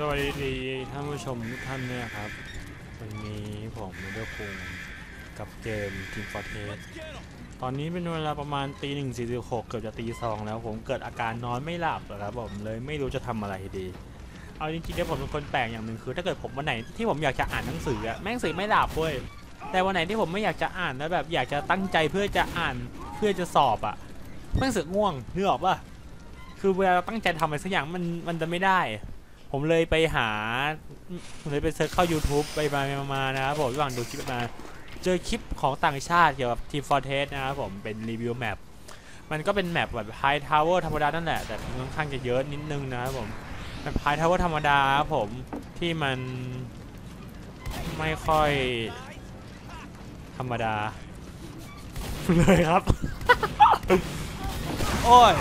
สวัสดีท่านผู้ชมทุกท่านด้วยนะครับ วันนี้ผมมุเดอร์คุงกับเกม Team Fortress ตอนนี้เป็นเวลาประมาณตีหนึ่งสี่สิบหกเกือบจะตีสองแล้ว ผมเกิดอาการนอนไม่หลับอะครับผมเลยไม่รู้จะทำอะไรดี เอาจริงๆแล้วผมเป็นคนแปลกอย่างหนึ่งคือ ถ้าเกิดผมวันไหนที่ผมอยากจะอ่านหนังสืออะแม่งสือไม่หลับเว้ยแต่วันไหนที่ผมไม่อยากจะอ่านแล้วแบบอยากจะตั้งใจเพื่อจะอ่านเพื่อจะสอบอะแม่งสึกง่วงนึกออกปะคือเวลาเราตั้งใจทำอะไรสักอย่างมันมันจะไม่ได้ ผมเลยไปหา ผมเลยไป search เข้า YouTube ไปมามามานะครับผมระหว่างดูคลิปมา เจอคลิปของต่างชาติเกี่ยวกับ Team Fortress นะครับผมเป็นรีวิว map มันก็เป็น map แบบ Hightower ธรรมดานั่นแหละ แต่ค่อนข้างจะเยอะนิดนึงนะครับผม map Hightower ธรรมดาครับผมที่มันไม่ค่อยธรรมดา เลยครับ โอ้ย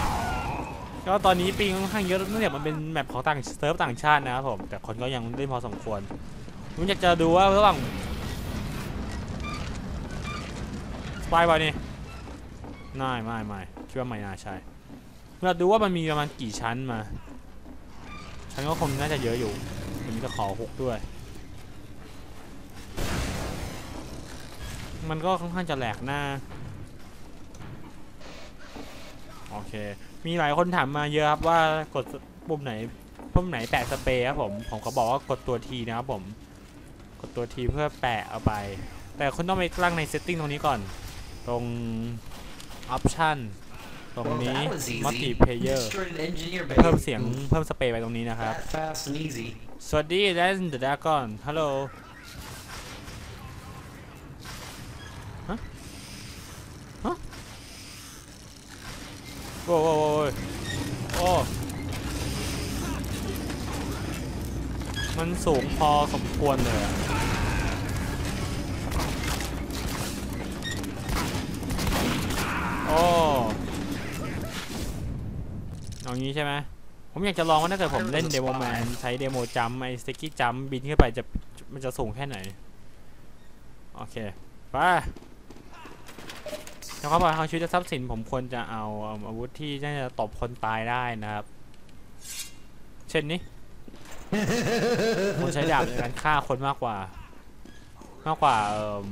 ก็ตอนนี้ปิงค่อนข้างเยอะเนื่องจากมันเป็นแมปของต่างเซิร์ฟต่างชาตินะครับผมแต่คนก็ยังเล่นพอสมควรผมอยากจะดูว่าระหว่างสปายบอนี่ไม่ไม่ไม่คิดว่าไม่น่าใช่เราดูว่ามันมีประมาณกี่ชั้นมาชั้นก็คงน่าจะเยอะอยู่มันมีตะขอฮุกด้วย มันก็ค่อนข้างจะแหลกหน้า โอเค มีหลายคนถามมาเยอะครับว่ากดปุ่มไหนปุ่มไหนแปะสเปรย์ครับผมผมก็บอกว่ากดตัวทีนะครับผม กดตัวทีเพื่อแปะเอาไป แต่คุณต้องไปตั้งใน setting ตรงนี้ก่อน ตรง option ตรงนี้ Well, that was easy. multi player Destroyed an engineer เพิ่ม base. เสียงเพิ่มสเปรย์ไปตรงนี้นะครับ That fast and easy. สวัสดีแดนเดอะดากอนฮัลโหลฮะ ฮะ โอ้โหโอ้โอ้มันสูงพอสมควรเลยอะโอ้เอางี้ใช่ไหมผมอยากจะลองว่าถ้าเกิดผมเล่น Demoman ใช้ demo jump ไอ sticky jump บินขึ้นไปจะมันจะสูงแค่ไหน โอเค ไป แล้วเขาบอกทางชีวิตและทรัพย์สินผมควรจะเอาอาวุธที่น่าจะตบคนตายได้นะครับ เช่นนี้ผมใช้ดาบในการฆ่าคนมากกว่า มากกว่าเอ่อ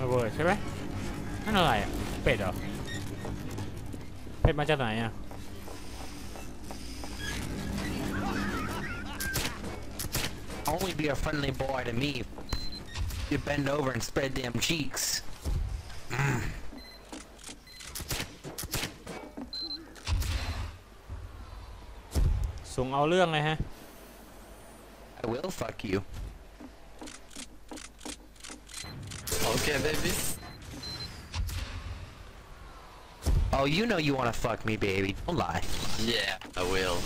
ระเบิดใช่ไหมนั่นอะไรอะเป็ดเหรอเป็ดมาจากไหนอะ Only be a friendly boy to me. You bend over and spread them cheeks. สูงเอาเรื่องเลยฮะ I will fuck you. Okay, baby. Oh, you know you want to fuck me, baby. Don't lie. Yeah, I will.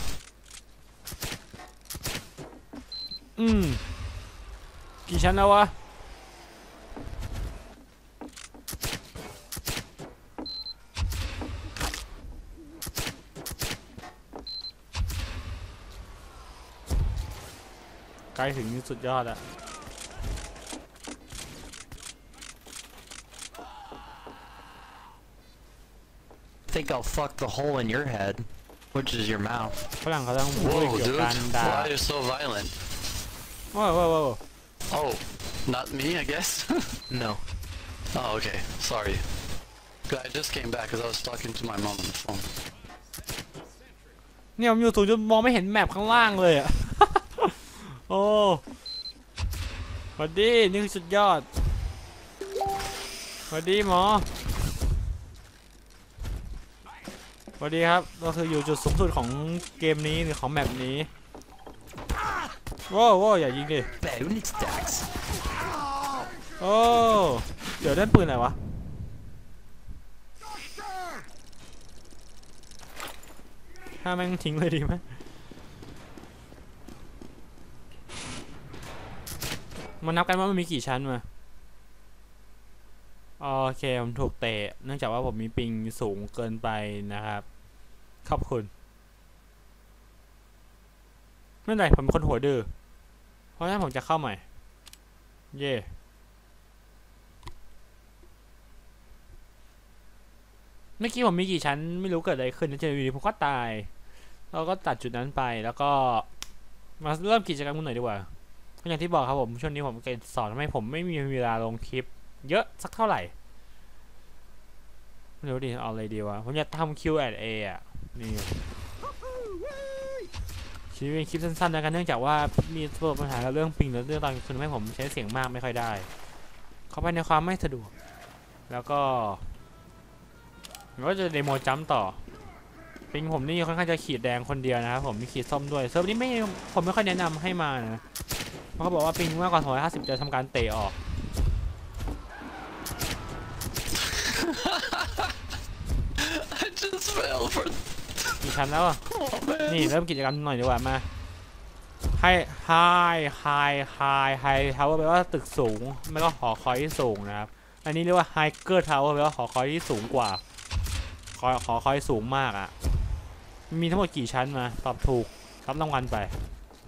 อืม กี่ชั้นแล้ววะ ใกล้ถึงสุดยอดอะ Think I'll fuck the hole in your head, which is your mouth. ฝรั่งเขาต้องพูด Whoa, เกี่ยว dude. กับการด่า Why are you so violent? ว้าวว้าวว้าว Oh, not me, I guess. No. oh, okay. Sorry. 'Cause I just came back because I was talking to my mom on the phone. เนี่ยผมอยู่สูงจนมองไม่เห็นแมปข้างล่างเลยอะโอ้สวัสดีนี่คือสุดยอดสวัสดีหมอสวัสดีครับก็คืออยู่จุดสูงสุดของเกมนี้หรือของแมปนี้ว้าวว้าวอย่ายิงดิโอ้เดี๋ยวเล่นปืนอะไรวะถ้าแม่งทิ้งเลยดีไหม มานับกันว่ามันมีกี่ชั้นมาโอเคผมถูกเตะ เนื่องจากว่าผมมีปิงสูงเกินไปนะครับ ขอบคุณ ไม่เป็นไรผมเป็นคนหัวดื้อเพราะฉะนั้นผมจะเข้าใหม่ เย่เมื่อกี้ผมมีกี่ชั้นไม่รู้เกิดอะไรขึ้นนะเจออยู่ดีผมก็ตาย เราก็ตัดจุดนั้นไปแล้วก็มาเริ่มกิจกรรมกันหน่อยดีกว่า ก็อย่างที่บอกครับผมช่วงนี้ผมเกณฑ์สอนทำให้ผมไม่มีเวลาลงคลิป เยอะสักเท่าไหร่ไม่รู้ดิเอาอะไรดีวะผมอยากทำ Q&A อะนี่คลิปเป็นคลิปสั้นๆแล้วกันเนื่องจากว่ามีปัญหาเรื่องปิงและเรื่องตอนกลางคืนทำให้ผมใช้เสียงมากไม่ค่อยได้ เข้าไปในความไม่สะดวก แล้วก็ก็จะเดโมจัมต่อping ผมนี่ค่อนข้างจะขีดแดงคนเดียวนะครับผมมีขีดส้มด้วยเซิร์ฟนี้ไม่ผมไม่ค่อยแนะนำให้มานะ เพราะเขาบอกว่า ping มากกว่า250 จะทำการเตะออก I just fell for. กี่ชั้นแล้วอะ Oh man. นี่เริ่มกิจกรรมหน่อยดีกว่ามา high high high high high tower แปลว่าตึกสูง ไม่ก็หอคอยที่สูงนะครับ อันนี้เรียกว่า highเกอร์ทาวเวอร์แปลว่าหอคอยที่สูงกว่าคอยหอคอยสูงมากอะมีทั้งหมดกี่ชั้นมา ตอบถูกรับรางวัลไป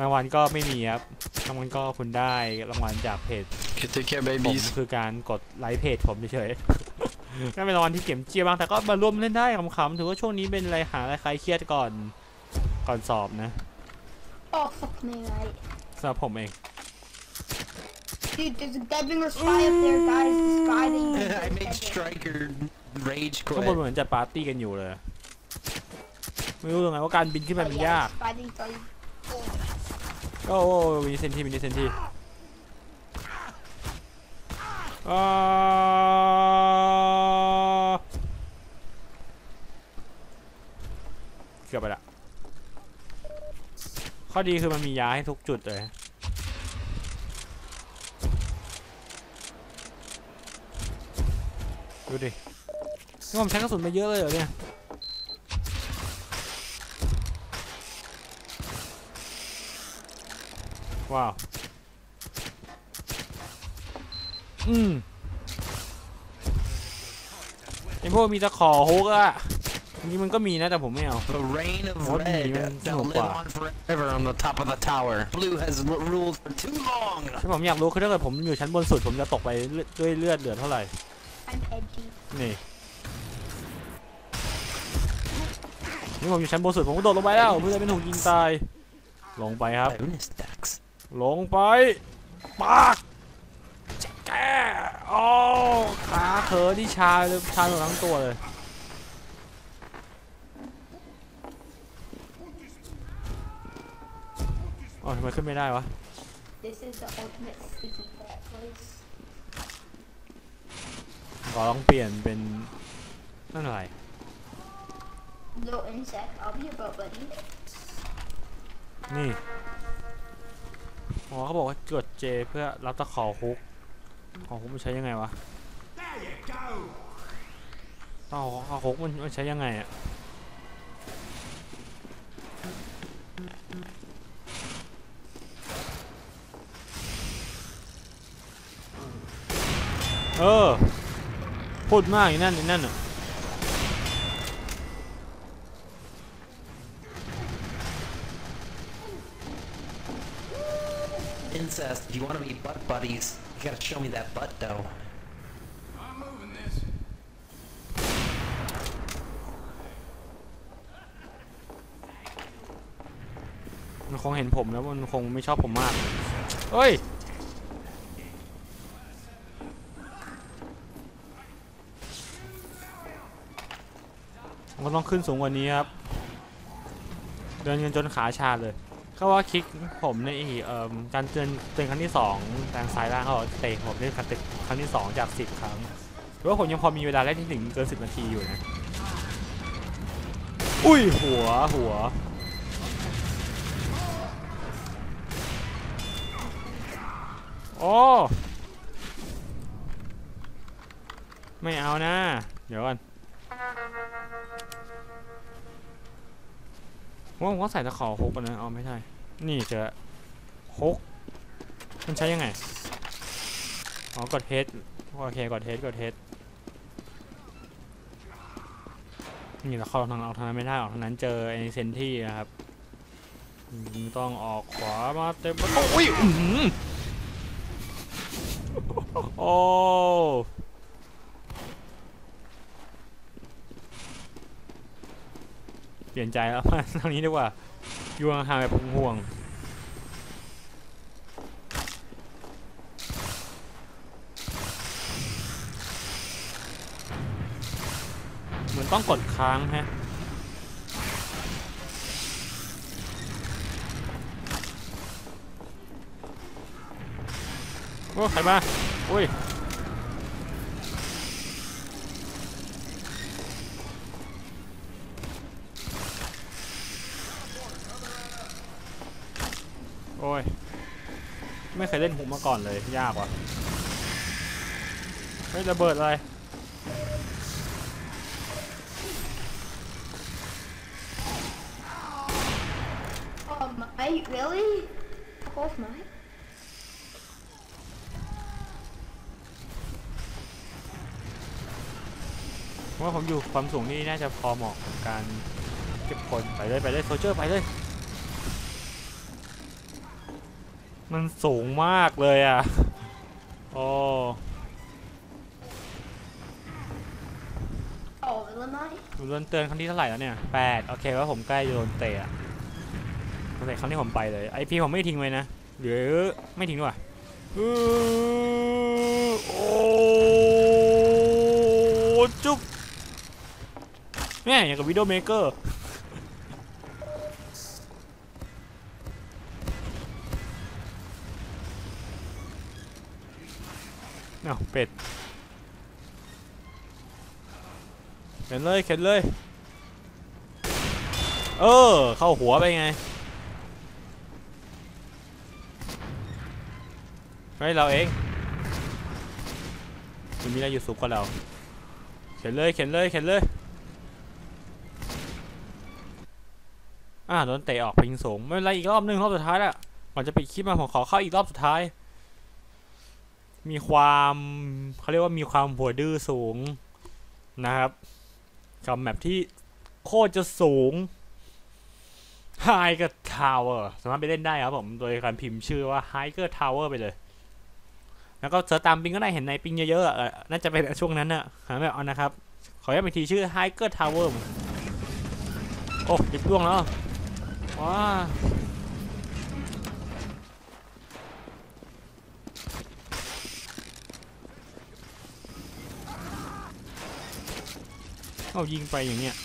รางวัลก็ไม่มีครับ รางวัลก็คุณได้รางวัลจากเพจ Okay, take care, ผม babies. คือการกดไลค์เพจผมเฉยๆก็เป็นรางวัลที่เก็บเจียบ้าง แต่ก็มาร่วมเล่นได้ขำๆ ถือว่าช่วงนี้เป็นอะไรหาอะไรคลายเครียดก่อนก่อนสอบนะ Oh fuck me, right? สำหรับผมเอง Dude, there's a Deadlinger spy up there, guys. This guy that you I made Striker rage ข้างบน quit. เหมือนจะปาร์ตี้กันอยู่เลย ไม่รู้ยังไงว่าการบินขึ้นไปมันยาก Fighting for you. โอ้โอ้มินิเซนทีมินิเซนทีอ่าเกือบไปละข้อดีคือมันมียาให้ทุกจุดเลยดูดินี่ผมใช้กระสุนไปเยอะเลยเหรอเนี่ย ว้าว อืมไอพวกมีตะขอฮุกอะจริงๆมันก็มีนะแต่ผมไม่เอา The reign of What do you red mean? shall No, live wow. on forever on the top of the tower. Blue has l- ruled for too long. ที่ผมอยากรู้คือถ้าเกิดผมอยู่ชั้นบนสุดผมจะตกไปเลือดด้วยเลือดเหลือเท่าไหร่ I'm edgy. นี่นี่ผมอยู่ชั้นบนสุดผมก็โดดลงไปแล้วเพื่อจะไม่ถูกยิงตายลงไปครับ Bonus stacks. ลงไป ปากแกโอ้ขาเธอที่ชาเลยชาหมดทั้งตัวเลย อ๋อทำไมขึ้นไม่ได้วะ This is the ultimate sticky fat place. ขอลองเปลี่ยนเป็นนั่นอะไร Little insect. I'll be your boat buddy. นี่ อ๋อเขาบอกว่ากด J เพื่อรับตะขอฮุก ขอฮุกมันใช้ยังไงวะต่อขอฮุกมันมันใช้ยังไงอะเออพูดมากอีนั่นอีนั่นอะ you want to be butt buddies, you gotta show me that butt though. มันคงเห็นผมแล้วมันคงไม่ชอบผมมาก เฮ้ย ผมก็ต้องขึ้นสูงกว่านี้ครับ เดินกันจนขาชาเลย เขาว่าคลิกผมในอีเอ่อการเตือนเตือนครั้งที่สองทางซ้ายล่างเขาเตะผมได้ครั้งครั้งที่สองจากสิบครั้งหรือว่าผมยังพอมีเวลาเล่นที่ถึงเกินสิบนาทีอยู่นะ อุ้ยหัวหัวโอ้ไม่เอานะ เดี๋ยวก่อน ว่าผมก็ใส่ตะขอฮกไปนะเอไม่ใช่ นี่เจอฮกมันใช้ยังไง อ๋อกดเฮดโอเคกดเฮดกดเฮดนี่เราเข้าทางออกทางนั้นไม่ได้ออกทางนั้นเจอไอเซนที่นะครับต้องออกขวามาเต็มประตูอุ้ยอื้อหือโอ้ ปลี่ยนใจแล้วมาทางนี้ดีกว่าอยู่ห่างแบบห่วงเหมือนต้องกดค้างฮะโอ้ใครมาอุ้ย ไม่เคยเล่นหุกมาก่อนเลยยากว่ะเฮ้ยระเบิดอะไร Oh, my, really? Both my? ผมว่าผมอยู่ความสูงนี่น่าจะพอเหมาะกับการเก็บคนไปเลยไปเลยโซเจอร์ไปเลย มันสูงมากเลยอะ โอ้ Oh, really, my? ผมโดนเตือนครั้งที่เท่าไหร่แล้วเนี่ยแปดโอเคว่าผมใกล้จะโดนเตะตั้งแต่ครั้งที่ผมไปเลย ไอพีผมไม่ทิ้งไว้นะ หรือไม่ทิ้งด้วยโอ้จุ๊บเนี่ยอย่างกับวิดีโอเมเกอร์ เป็ดเข็นเลยเข็นเลย เออ เข้าหัวไปไงเฮ้ยเราเองมันมีอะไรอยู่สูงกว่าเรา เข็นเลยเข็นเลยเข็นเลย อ่าโดนเตะออกไปยิงสูงไม่เป็นไรอีกรอบหนึงรอบสุดท้ายแล้วก่อนจะปิดคลิปมาผมขอเข้าอีกรอบสุดท้าย มีความเขาเรียกว่ามีความหัวดื้อสูงนะครับกับแมปที่โคตรจะสูง High กับ Tower สามารถไปเล่นได้ครับผมโดยการพิมพ์ชื่อว่า High กับ Tower ไปเลย แล้วก็เสิร์ชตามปิงก็ได้เห็นในปิงเยอะๆน่าจะเป็นช่วงนั้นนะหาไม่เอานะครับ ขอย้ำอีกทีชื่อ High กับ Tower โอ้ติดล่วงแล้วว้า เอายิงไปอย่างเงี้ย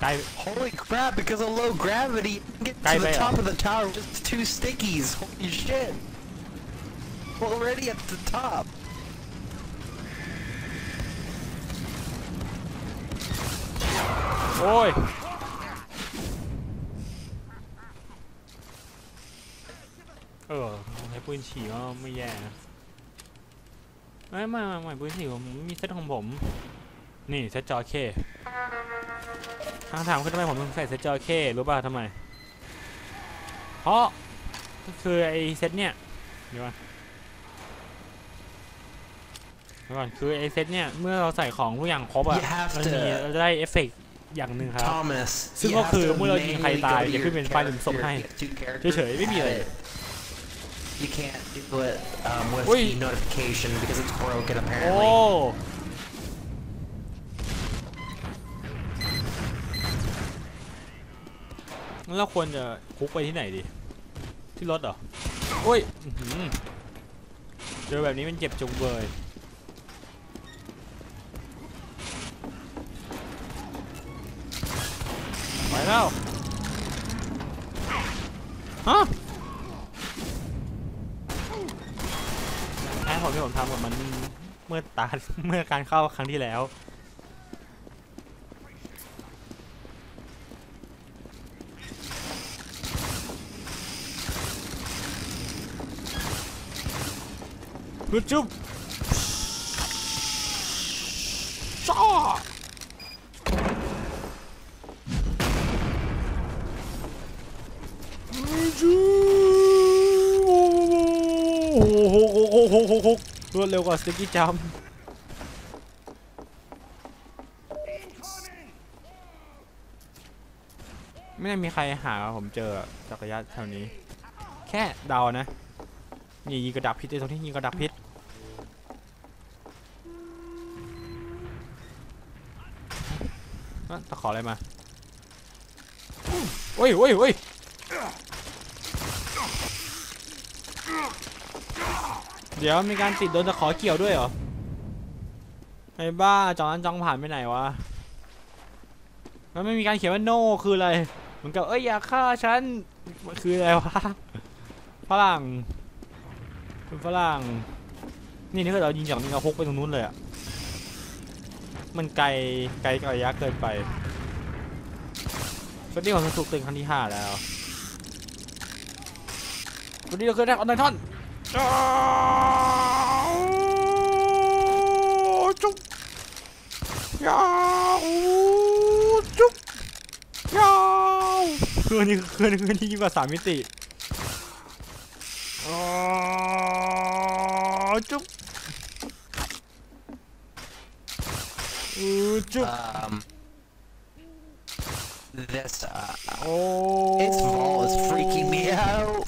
ไกล Holy crap, because of low gravity, you can get Guy to the Bail. top of the tower with just two stickies. Holy shit. Already at the top. โอ้ย เออใช้ปืนฉี่ก็ไม่แย่นะ ไม่ไม่ไม่ไม่ปืนฉี่ผมมีเซตของผม นี่เซตจอเคทางถามคือทำไมผมถึงใส่เซตจอเครู้ป่ะทำไม เพราะก็คือไอเซตเนี่ยเดี๋ยวก่อนเดี๋ยวก่อนคือไอเซตเนี่ยเมื่อเราใส่ของทุกอย่างครบอะ You have มันมี to- เราจะได้เอฟเฟกต์อย่างหนึ่งครับ Thomas, ซึ่ง you ก็ have คือ to เมื่อเรายิงใคร manually ตาย go to จะขึ้น your เป็นไฟล์หนึ่งศพ character, ให้ get two characters, เฉยๆไม่มีอะไร add it. You can't do it um, with Ui. the notification because it's broken โอ้ apparently. งั้นเราควรจะคุกไปที่ไหนดี ที่รถเหรอโอ้ยอื้อหือเจอแบบนี้มันเจ็บจุงเบยไปแล้วฮะแอบ ผมที่ผมทำกับมันเมื่อตาเมื่อการเข้าครั้งที่แล้วฮึจุ๊บจ้าฮึจุ๊บโอ้โหโอ้โหโอ้โหโอ้โหร วดเร็วกว่าสกี้จัมไม่ได้มีใครหาผมเจอจักรยานแถวนี้ แค่เดานะนี่ยิงกระดับพิษไอ้ตรงที่ยิงกระดับพิษอะตะขออะไรมาโอ้ยโอ้ยโอ้ย ดี๋ยวมีการติดโดนตะขอเกี่ยวด้วยเหรอไอ้บ้าจองนั้นจองผ่านไปไหนวะมันไม่มีการเขียนว่า no คืออะไรเหมือนกับเอ้ยอย่าฆ่าฉันคืออะไรวะฝรั่งคุณฝรั่งนี่นี่คือเรายิงจากนี้เราพกไปตรงนู้นเลยอะมันไกลไกลระยะเกินไปสวัสดีของสุกตึงครั้งที่ห้าแล้วสวัสดีเราเคยได้ออนไลน์ท่อน อ้าวจุ๊บยาวจุ๊บยาวคืออันนี้คืออันนี้คืออันนี้ยิ่งกว่าสามมิติอ้าวจุ๊บอือจุ๊บ Um, this, uh, โอ้ its vault is freaking me out.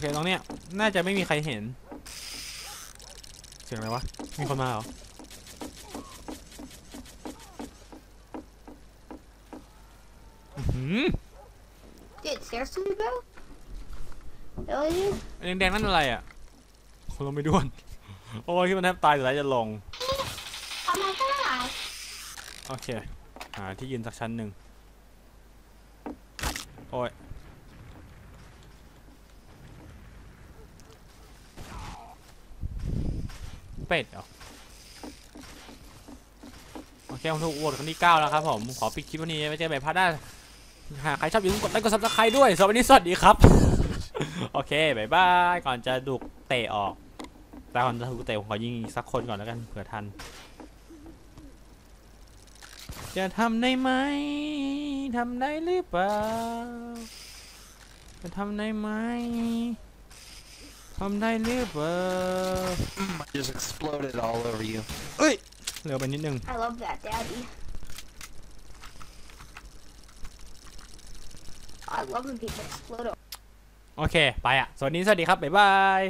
โอ เคตรงเนี้ย น่าจะไม่มีใครเห็น เสียงอะไรวะ มีคนมาเหรออื้อหือ Dude, seriously, bro? Really? ไอ้แดงๆนั่นอะไรอะคนลงไปด้วน โอ้ยที่มันแทบตายอยู่แล้วจะลง Oh my god. โอเค หาที่ยืนสักชั้นหนึ่งโอ้ย เป็ดเหรอโอเคผมถูกโหวตคนที่9แล้วครับผมขอปิดคลิปวันนี้ไว้เจอกันใหม่ part หน้าหากใครชอบอย่าลืมกดไลค์กด subscribe ด้วยสำหรับวันนี้สวัสดีครับ โอเค bye bye ก่อนจะถูกเตะออก แต่ก่อนจะถูกเตะผมขอยิงอีกสักคนก่อนแล้วกันเผื่อทัน จะทำได้ไหมทำได้หรือเปล่า จะทำได้ไหม ทำได้หรือเปล่า Mm, I just exploded all over you. เอ้ย เร็วไปนิดนึง I love that, Daddy. I love when people explode. โอเค ไปอ่ะ สวัสดี สวัสดีครับ บ๊ายบาย